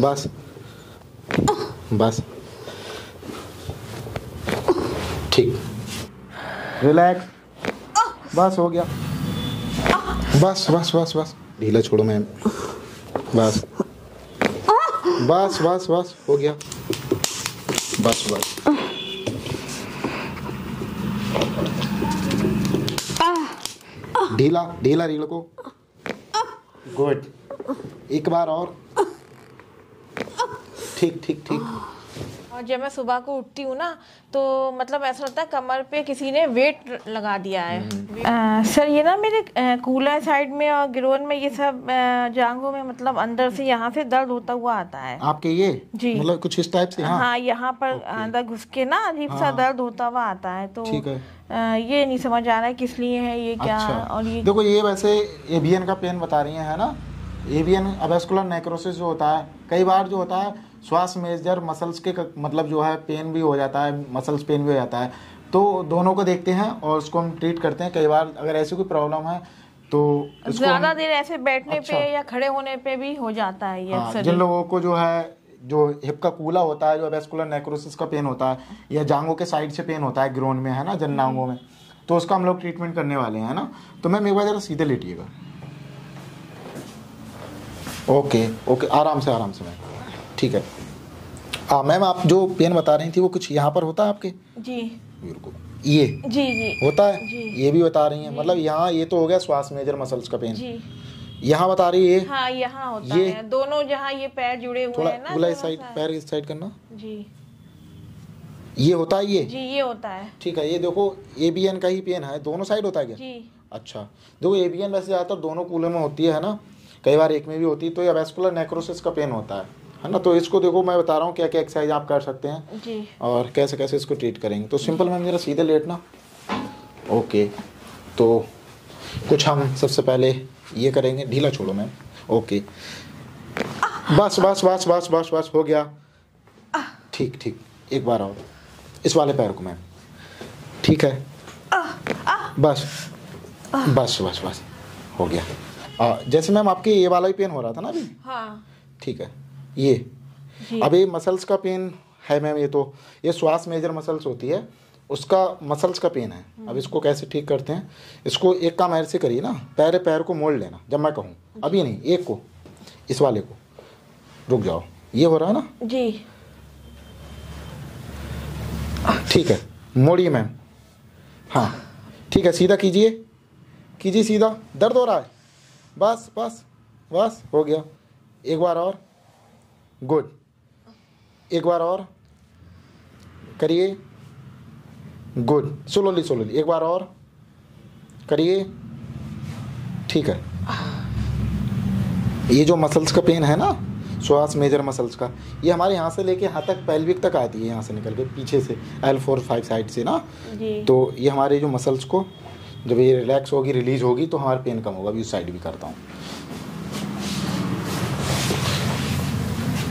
बस बस ठीक. रिलैक्स बस हो गया. बस बस बस बस ढीला छोड़ो मैम बस बस बस बस हो गया. बस बस ढीला ढीला रीढ़ को. गुड एक बार और. ठीक ठीक ठीक। और जब मैं सुबह को उठती हूँ ना तो मतलब ऐसा लगता है कमर पे किसी ने वेट लगा दिया है। अ, सर ये ना मेरे कूलर साइड में और गिरोन में ये सब जांघों में मतलब अंदर से यहाँ से दर्द होता हुआ आता है। आपके ये? जी। मतलब कुछ इस टाइप से? हाँ। हाँ यहाँ पर अंदर घुस के ना अजीब हाँ, सा दर्द होता हुआ आता है तो ठीक है। अ, ये नहीं समझ आ रहा है किस लिए है ये क्या अच्छा। और ये देखो ये वैसे एवियन का पेन बता रही है ना? एवियन अवेस्कुलर नेक्रोसिस जो होता है कई बार जो होता है श्वास मेजर मसल्स के मतलब जो है पेन भी हो जाता है मसल्स पेन भी हो जाता है। तो दोनों को देखते हैं और उसको हम ट्रीट करते हैं। कई बार अगर ऐसी कोई प्रॉब्लम है तो ज़्यादा देर ऐसे बैठने अच्छा। पे या खड़े होने पे भी हो जाता है ये हाँ, जिन लोगों को जो है जो हिप का कूला होता है जो वेस्कुलर नेक्रोसिस का पेन होता है या जांगों के साइड से पेन होता है ग्रोन में है ना जननांगों में तो उसका हम लोग ट्रीटमेंट करने वाले हैं ना। तो मैम एक बार जरा सीधे लेटिएगा। ओके ओके आराम से आराम से मैम। ठीक है। हाँ मैम आप जो पेन बता रही थी वो कुछ यहाँ पर होता है आपके? जी। बिल्कुल। ये? जी जी। होता है? जी। ये भी बता रही है। मतलब यहाँ ये तो हो गया श्वास मेजर मसल्स का पेन। जी। यहाँ बता रही है हाँ यहाँ होता ये- है। दोनों जहाँ ये पैर जुड़े हुए थोड़ा हैं ना थोड़ा इस साइड। पैर इस साइड करना। जी। ये होता है ये? जी ये होता है। ठीक है ये देखो एबीएन का ही पेन है। दोनों साइड होता है क्या? जी। अच्छा। देखो एबीएन वैसे ज़्यादातर दोनों कूलों में होती है ना? कई बार एक में भी होती है तो ये वेस्कुलर नेक्रोसिस का पेन होता है। है ना? तो इसको देखो मैं बता रहा हूँ क्या क्या एक्सरसाइज आप कर सकते हैं। जी। और कैसे कैसे इसको ट्रीट करेंगे। तो सिंपल मैम जरा सीधे लेटना। ओके तो कुछ हम सबसे पहले ये करेंगे। ढीला छोड़ो मैम। ओके बस बस बस बस बस बस हो गया। ठीक ठीक। एक बार आओ इस वाले पैर को मैम। ठीक है? बस। बस बस बस। हो गया। आ, जैसे मैम आपके ये वाला ही पेन हो रहा था ना अभी? हाँ। ठीक है। ये। अब ये मसल्स का पेन है मैम ये तो ये श्वास मेजर मसल्स होती है उसका मसल्स का पेन है। अब इसको कैसे ठीक करते हैं इसको एक काम ऐसे करिए ना पैर पैर को मोड़ लेना जब मैं कहूँ अभी नहीं एक को इस वाले को रुक जाओ ये हो रहा है ना? जी। ठीक है मोड़िए मैम हाँ ठीक है सीधा कीजिए कीजिए सीधा दर्द हो रहा है बस बस बस हो गया। एक बार और। गुड एक बार और. करिए. गुड स्लोली स्लोली एक बार और. करिए. ठीक है. ये जो मसल्स का पेन है ना श्वास मेजर मसल्स का ये हमारे यहाँ से लेके यहाँ तक पेल्विक तक आती है यहाँ से निकल के पीछे से एल फोर फाइव साइड से ना? जी। तो ये हमारे जो मसल्स को जब ये रिलैक्स होगी रिलीज़ होगी तो हमारा पेन कम होगा। अभी उस साइड भी करता हूँ।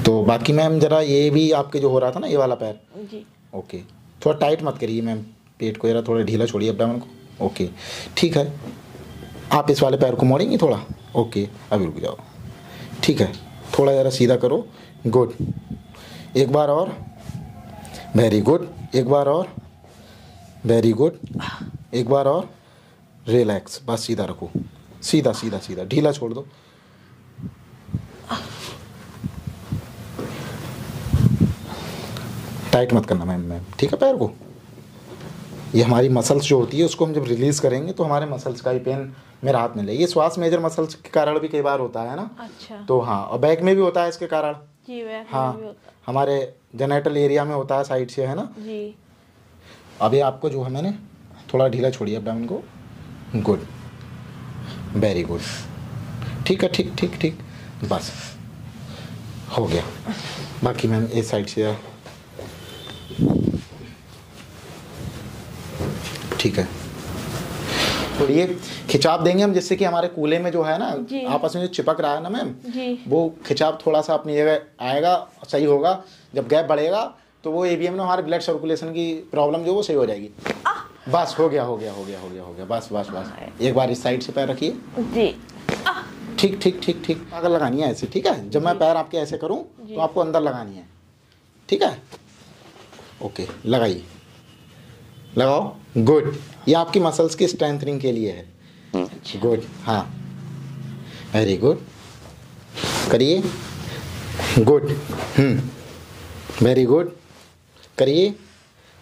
तो बाकी मैम जरा ये भी आपके जो हो रहा था ना ये वाला पैर? जी। ओके। थोड़ा टाइट मत करिए मैम। पेट को जरा थोड़ा ढीला छोड़िए अपडामन को। ओके। ठीक है। आप इस वाले पैर को मोड़ेंगे थोड़ा? ओके। अभी रुक जाओ। ठीक है। थोड़ा ज़रा सीधा करो। गुड। एक बार और। वेरी गुड एक बार और। वेरी गुड एक बार और। रिलैक्स बस सीधा रखो। सीधा सीधा सीधा। ढीला छोड़ दो। टाइट मत करना मैम मैम ठीक है पैर को? ये हमारी मसल्स जो होती है उसको हम जब रिलीज़ करेंगे तो हमारे मसल्स का ही पेन में राहत मिलेगी ये श्वास मेजर मसल्स के कारण भी कई बार होता है ना? अच्छा। तो हाँ और बैक में भी होता है इसके कारण? जी हाँ हमारे जेनेटल एरिया में होता है साइड से है ना? जी। अभी आपको जो है मैंने थोड़ा ढीला छोड़िए अपडाउन को गुड वेरी गुड ठीक है ठीक ठीक ठीक। बस हो गया। बाकी मैम इस साइड से ठीक है। तो ये खिंचाव देंगे हम जिससे कि हमारे कूले में जो है ना आपस में जो चिपक रहा है ना मैम वो खिंचाव थोड़ा सा अपनी जगह आएगा सही होगा। जब गैप बढ़ेगा तो वो एबीएम में हमारे ब्लड सर्कुलेशन की प्रॉब्लम जो वो सही हो जाएगी। बस हो गया हो गया हो गया हो गया हो गया। बस बस बस। एक बार इस साइड से पैर रखिए। जी। ठीक ठीक ठीक ठीक। अगर लगानी है ऐसे ठीक है? जब मैं पैर आपके ऐसे करूँ तो आपको अंदर लगानी है। ठीक है? ओके लगाइए। लगाओ। गुड ये आपकी मसल्स की स्ट्रेंथनिंग के लिए है। गुड हाँ। वेरी गुड करिए। गुड हम्म। वेरी गुड करिए।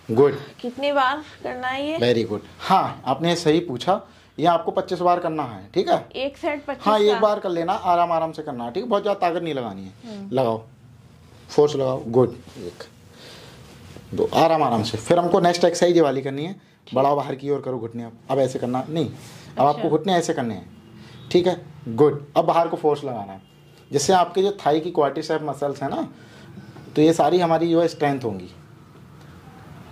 गुड कितनी बार करना है ये? वेरी गुड हाँ आपने सही पूछा। ये आपको 25 बार करना है ठीक है? एक सेट पच्चीस हाँ एक बार कर लेना आराम आराम से करना है ठीक? है बहुत ज़्यादा ताकत नहीं लगानी है। लगाओ। फोर्स लगाओ। गुड एक। दो आराम आराम से। फिर हमको नेक्स्ट एक्सरसाइज ये वाली करनी है। बढ़ाओ बाहर की ओर करो घुटने अब अब ऐसे करना नहीं। अब आपको घुटने ऐसे करने हैं। ठीक है? गुड अब बाहर को फोर्स लगाना है। जिससे आपके जो थाई की क्वार्टिसेप मसल्स हैं ना तो ये सारी हमारी जो है स्ट्रेंथ होंगी।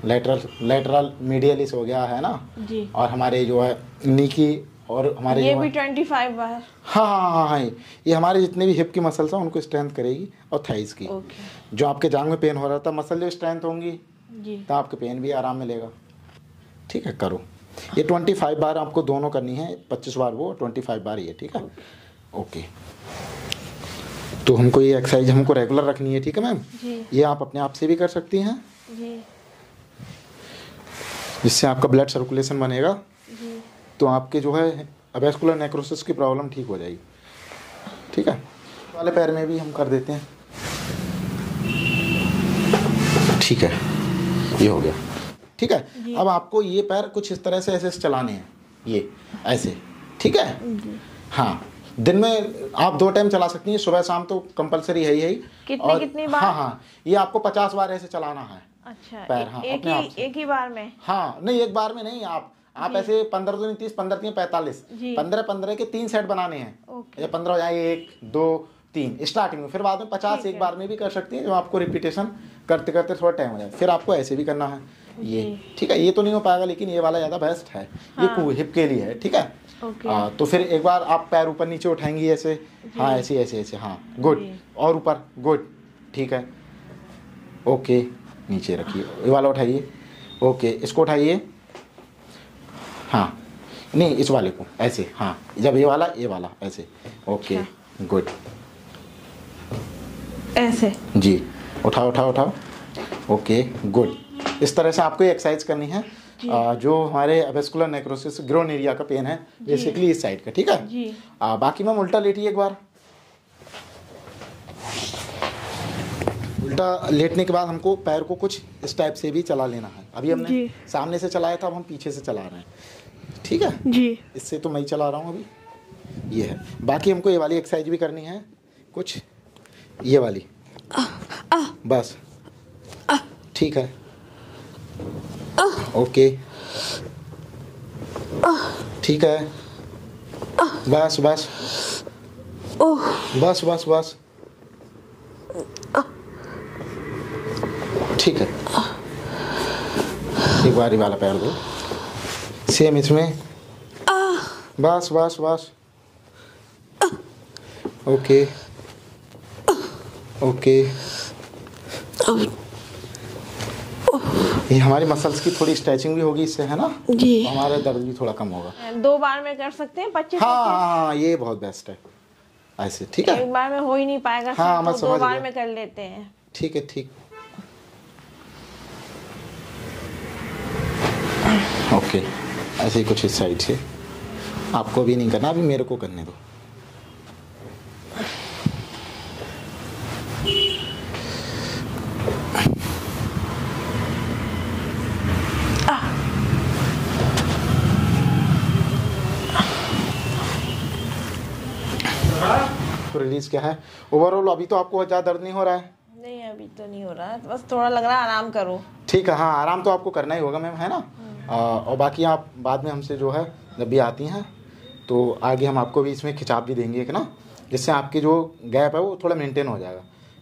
लेटरल लेटरल मीडियलिस हो गया है ना? जी। और हमारे जो है नी की और हमारे ये भी है- ट्वेंटी फाइव बार। हाँ हाँ हाँ हाँ ये हमारे जितने भी हिप की मसल्स हैं उनको स्ट्रेंथ करेगी और थाइस की। ओके जो आपके जांग में पेन हो रहा था मसल जो स्ट्रेंथ होंगी तो आपके पेन भी आराम मिलेगा। ठीक है करो। ये ट्वेंटी फाइव बार आपको दोनों करनी है पच्चीस बार वो ट्वेंटी फाइव बार ये ठीक है? ओके तो हमको ये एक्सरसाइज हमको रेगुलर रखनी है ठीक है मैम ये आप अपने आप से भी कर सकती हैं। जिससे आपका ब्लड सर्कुलेशन बनेगा। जी। तो आपके जो है अबेस्कुलर नेक्रोसिस की प्रॉब्लम ठीक हो जाएगी। ठीक है? वाले पैर में भी हम कर देते हैं। ठीक है। ये हो गया। ठीक है? अब आपको ये पैर कुछ इस तरह से ऐसे चलाने हैं। ये ऐसे। ठीक है? हाँ। दिन में आप दो टाइम चला सकती हैं सुबह शाम तो कंपलसरी है ही है कितनी- कितनी बार? हाँ हाँ। ये आपको पचास बार ऐसे चलाना है। अच्छा पैर, हाँ, एक अपने ही। एक ही बार में? हाँ नहीं एक बार में नहीं आप आप ऐसे पंद्रह दूनी तीस पंद्रह तीन पैंतालीस। पंद्रह पंद्रह के तीन सेट बनाने हैं। पंद्रह हो जाए एक दो तीन। स्टार्टिंग में फिर बाद में पचास एक बार में भी कर सकती हैं जो आपको रिपीटेशन करते करते थोड़ा टाइम हो जाए। फिर आपको ऐसे भी करना है। ये ठीक है ये तो नहीं हो पाएगा लेकिन ये वाला ज़्यादा बेस्ट है। ये हिप के लिए है ठीक है? ओके हाँ तो फिर एक बार आप पैर ऊपर नीचे उठाएँगी ऐसे। हाँ ऐसे ऐसे ऐसे हाँ। गुड। और ऊपर। गुड ठीक है। ओके नीचे रखिए। ये वाला उठाइए। ओके इसको उठाइए। हाँ। नहीं इस वाले को। ऐसे। हाँ। जब ये वाला ये वाला। ऐसे। ओके अच्छा। गुड ऐसे। जी। उठाओ उठाओ उठाओ। ओके गुड इस तरह से आपको एक्सरसाइज करनी है। आ, जो हमारे वेस्कुलर नेक्रोसिस ग्रोन एरिया का पेन है बेसिकली इस साइड का ठीक है? जी। आ, बाकी मैम उल्टा लेटी एक बार। उल्टा लेटने के बाद हमको पैर को कुछ इस टाइप से भी चला लेना है। अभी हमने सामने से चलाया था अब हम पीछे से चला रहे हैं। ठीक है? जी। इससे तो मैं ही चला रहा हूँ अभी। ये है। बाकी हमको ये वाली एक्सरसाइज भी करनी है। कुछ? ये वाली। बस। ठीक है। ओके ठीक है। बस बस। बस बस बस। ठीक है। एक बार वाला पैर दो। सेम इसमें। बस बस बस। ओके ओके ये हमारी मसल्स की थोड़ी स्ट्रेचिंग भी होगी इससे है ना? जी। तो हमारा दर्द भी थोड़ा कम होगा। दो बार में कर सकते हैं पच्चीस हाँ हाँ हाँ ये बहुत बेस्ट है। ऐसे ठीक है? एक बार में हो ही नहीं पाएगा हाँ, मैं तो दो बार में कर लेते हैं। ठीक है ठीक। ओके ऐसे ही कुछ इस साइड से। आपको भी नहीं करना अभी मेरे को करने दो। रिलीज़ क्या है। ओवरऑल अभी तो आपको ज़्यादा दर्द नहीं हो रहा है? नहीं अभी तो नहीं हो रहा बस थोड़ा लग रहा है आराम करो। ठीक है हाँ आराम तो आपको करना ही होगा मैम है ना? आ, और बाकी आप बाद में हमसे जो है जब भी आती हैं तो आगे हम आपको भी इसमें खिंचाव भी देंगे कि ना? जिससे आपकी जो गैप है वो थोड़ा मेंटेन हो जाएगा।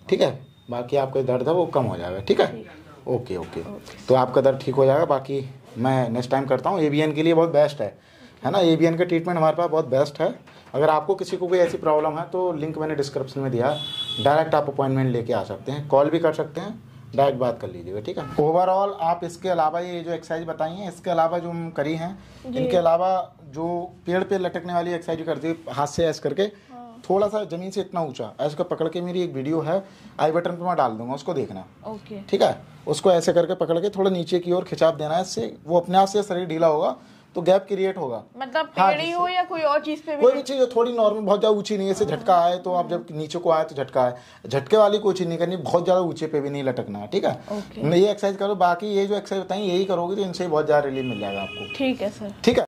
ठीक है? बाकी आपका दर्द है वो कम हो जाएगा ठीक है? Okay okay. तो आपका दर्द ठीक हो जाएगा बाकी मैं नेक्स्ट टाइम करता हूँ। ए के लिए बहुत बेस्ट है है ना? ए का ट्रीटमेंट हमारे पास बहुत बेस्ट है। अगर आपको किसी को कोई ऐसी प्रॉब्लम है तो लिंक मैंने डिस्क्रिप्शन में दिया डायरेक्ट आप अपॉइंटमेंट लेके आ सकते हैं। कॉल भी कर सकते हैं। डायरेक्ट बात कर लीजिएगा ठीक है? ओवरऑल आप इसके अलावा ये जो एक्सरसाइज बताई हैं इसके अलावा जो हम करी हैं इनके अलावा जो पेड़ पे लटकने वाली एक्सरसाइज करती है हाथ से ऐसे करके थोड़ा सा ज़मीन से इतना ऊँचा ऐसे कर पकड़ के मेरी एक वीडियो है आई बटन पे मैं डाल दूँगा उसको देखना। ओके। ठीक है? उसको ऐसे करके पकड़ के थोड़ा नीचे की ओर खिंचाव देना है इससे वो अपने आप से शरीर ढीला होगा तो गैप क्रिएट होगा। मतलब हाँ, हो या कोई और चीज़ पे भी कोई भी चीज़ थोड़ी नॉर्मल बहुत ज़्यादा ऊँची नहीं है जैसे झटका आए तो आप जब नीचे को आए तो झटका आए। झटके वाली कोई चीज़ नहीं करनी बहुत ज़्यादा ऊँचे पे भी नहीं लटकना है ठीक है? Okay. ये एक्सरसाइज करो बाकी ये जो एक्सरसाइज बताई यही करोगे तो इनसे बहुत ज़्यादा रिलीफ मिल जाएगा आपको। ठीक है सर ठीक है?